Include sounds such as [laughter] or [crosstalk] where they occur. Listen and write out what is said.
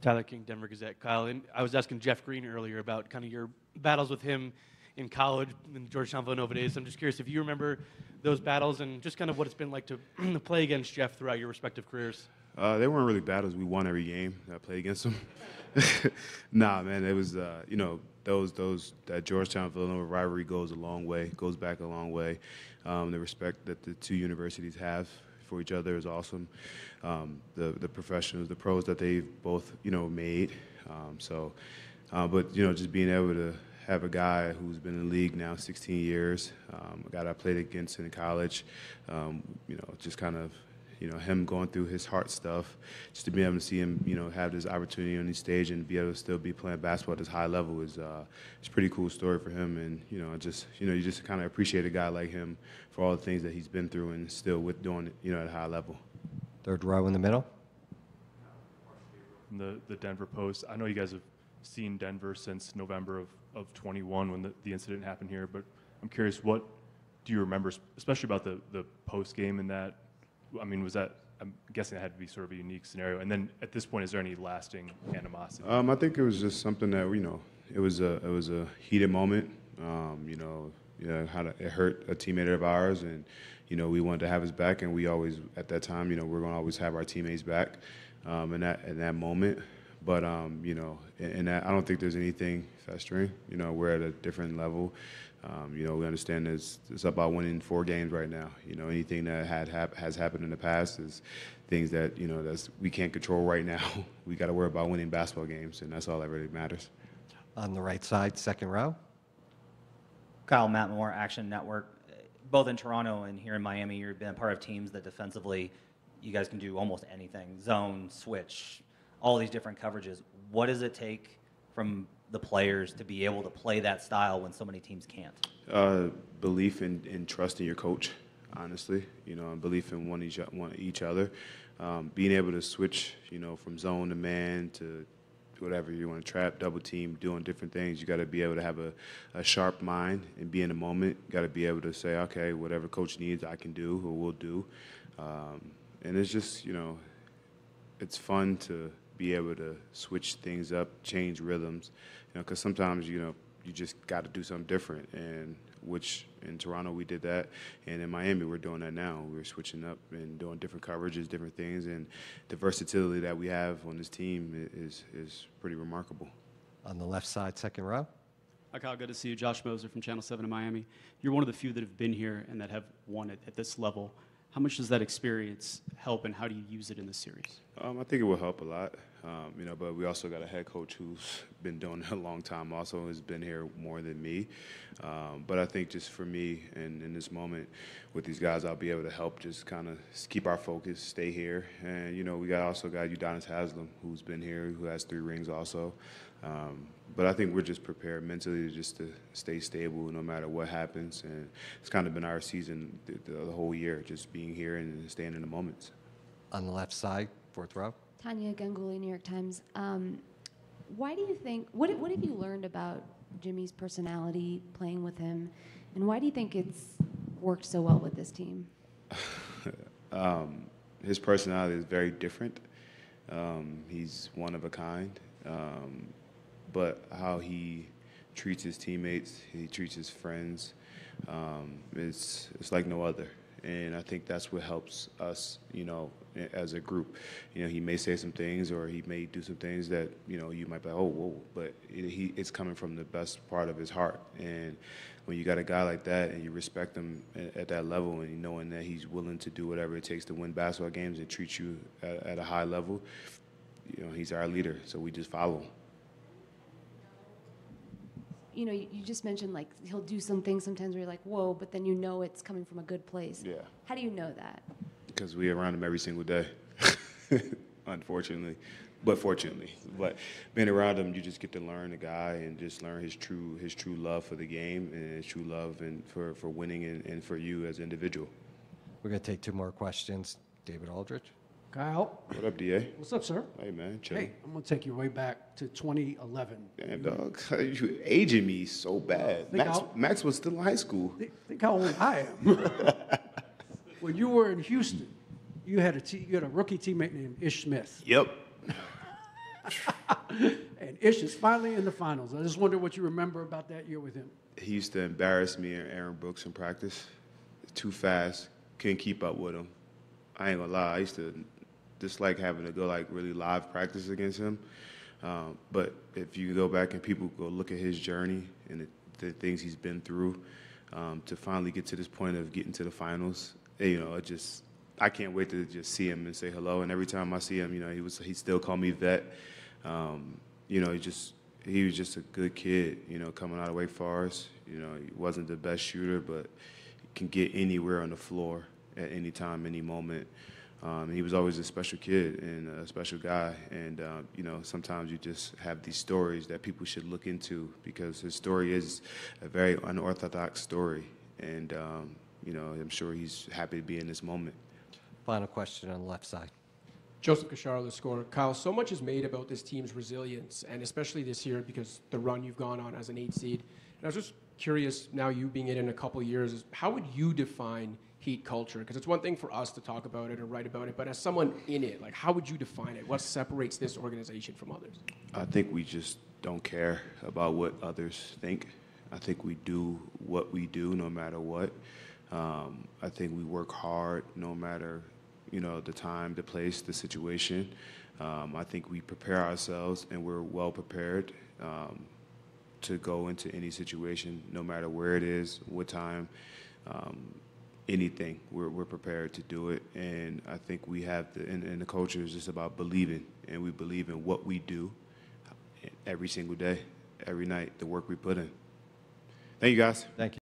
Tyler King, Denver Gazette. Kyle, and I was asking Jeff Green earlier about kind of your battles with him in college in Georgetown Villanova days. I'm just curious if you remember those battles and just kind of what it's been like [clears throat] to play against Jeff throughout your respective careers. Uh, they weren't really battles. We won every game that I played against them. [laughs] nah, man, it was uh, you know those those that Georgetown Villanova rivalry goes a long way, goes back a long way. Um, the respect that the two universities have for each other is awesome. Um, the the professionals, the pros that they've both you know made. Um, so, uh, but you know, just being able to have a guy who's been in the league now 16 years, um, a guy I played against in college, um, you know, just kind of you know him going through his heart stuff, just to be able to see him, you know, have this opportunity on the stage and be able to still be playing basketball at this high level is uh, it's a pretty cool story for him. And you know, just you know, you just kind of appreciate a guy like him for all the things that he's been through and still with doing it, you know, at a high level. Third row in the middle. The the Denver Post. I know you guys have seen Denver since November of, of 21 when the, the incident happened here, but I'm curious, what do you remember, especially about the, the post game and that I mean, was that? I'm guessing that had to be sort of a unique scenario. And then at this point, is there any lasting animosity? Um, I think it was just something that you know, it was a it was a heated moment. Um, you know, you know how to, it hurt a teammate of ours, and you know we wanted to have his back, and we always at that time, you know, we're going to always have our teammates back um, in that in that moment. But um, you know, in, in that, I don't think there's anything festering. You know, we're at a different level. Um, you know, we understand it's, it's about winning four games right now. You know, anything that had hap- has happened in the past is things that you know that's we can't control right now. [laughs] we got to worry about winning basketball games, and that's all that really matters. On the right side, second row. Kyle Matt Moore, Action Network. Both in Toronto and here in Miami, you've been a part of teams that defensively, you guys can do almost anything zone, switch, all these different coverages. What does it take from the players to be able to play that style when so many teams can't? Uh, belief in, in trusting your coach, honestly, you know, and belief in one each, one each other. Um, being able to switch, you know, from zone to man to whatever you want to trap, double team, doing different things. You got to be able to have a, a sharp mind and be in the moment. Got to be able to say, okay, whatever coach needs, I can do or will do. Um, and it's just, you know, it's fun to be able to switch things up, change rhythms, you know, because sometimes you know you just got to do something different, and which in Toronto we did that, and in Miami we're doing that now. We're switching up and doing different coverages, different things, and the versatility that we have on this team is is pretty remarkable. On the left side, second row. Hi, Kyle. Good to see you. Josh Moser from Channel 7 in Miami. You're one of the few that have been here and that have won it at this level. How much does that experience help, and how do you use it in this series? Um, I think it will help a lot. Um, you know, but we also got a head coach who's been doing it a long time. Also, has been here more than me. Um, but I think just for me and in this moment with these guys, I'll be able to help just kind of keep our focus, stay here. And you know, we got also got Udonis Haslem, who's been here, who has three rings also. Um, but I think we're just prepared mentally to just to stay stable no matter what happens. And it's kind of been our season the, the whole year, just being here and staying in the moments. On the left side, fourth row. Tania Ganguli, New York Times. Um, why do you think, what, what have you learned about Jimmy's personality playing with him? And why do you think it's worked so well with this team? [laughs] um, his personality is very different. Um, he's one of a kind. Um, but how he treats his teammates, he treats his friends, um, it's, it's like no other. And I think that's what helps us, you know, as a group. You know, he may say some things or he may do some things that, you know, you might be like, oh, whoa, but it, he, it's coming from the best part of his heart. And when you got a guy like that and you respect him at, at that level and knowing that he's willing to do whatever it takes to win basketball games and treat you at, at a high level, you know, he's our leader. So we just follow him you know, you, you, just mentioned like he'll do some things sometimes where you're like, whoa, but then you know it's coming from a good place. Yeah. How do you know that? Because we're around him every single day, [laughs] unfortunately, but fortunately. But being around him, you just get to learn the guy and just learn his true his true love for the game and his true love and for, for winning and, and for you as an individual. We're gonna take two more questions. David Aldridge. Kyle. What up, DA? What's up, sir? Hey, man. Chill. Hey, I'm going to take you way back to 2011. Damn, dog. [laughs] You aging me so bad. Max, Max was still in high school. Think, think how old I am. [laughs] when you were in Houston, you had a, t- you had a rookie teammate named Ish Smith. Yep. [laughs] And Ish is finally in the finals. I just wonder what you remember about that year with him. He used to embarrass me and Aaron Brooks in practice. Too fast, couldn't keep up with him. I ain't gonna lie, I used to dislike having to go like really live practice against him. Um, but if you go back and people go look at his journey and the, the things he's been through um, to finally get to this point of getting to the finals, you know, it just I can't wait to just see him and say hello. And every time I see him, you know, he was he still called me vet. Um, you know, he just he was just a good kid. You know, coming out of Wake Forest. You know, he wasn't the best shooter, but can get anywhere on the floor at any time, any moment. Um, he was always a special kid and a special guy. And, uh, you know, sometimes you just have these stories that people should look into because his story is a very unorthodox story. And, um, you know, I'm sure he's happy to be in this moment. Final question on the left side. Joseph Kashar, the scorer. Kyle, so much is made about this team's resilience, and especially this year because the run you've gone on as an eight seed. And I was just curious, now you being in it in a couple years, is how would you define Heat culture? Because it's one thing for us to talk about it or write about it, but as someone in it, like how would you define it? What separates this organization from others? I think we just don't care about what others think. I think we do what we do no matter what. Um, I think we work hard no matter, you know, the time, the place, the situation. Um, I think we prepare ourselves and we're well prepared um, to go into any situation, no matter where it is, what time, um, anything. We're, we're prepared to do it. And I think we have the, and, and the culture is just about believing, and we believe in what we do every single day, every night, the work we put in. Thank you, guys. Thank you.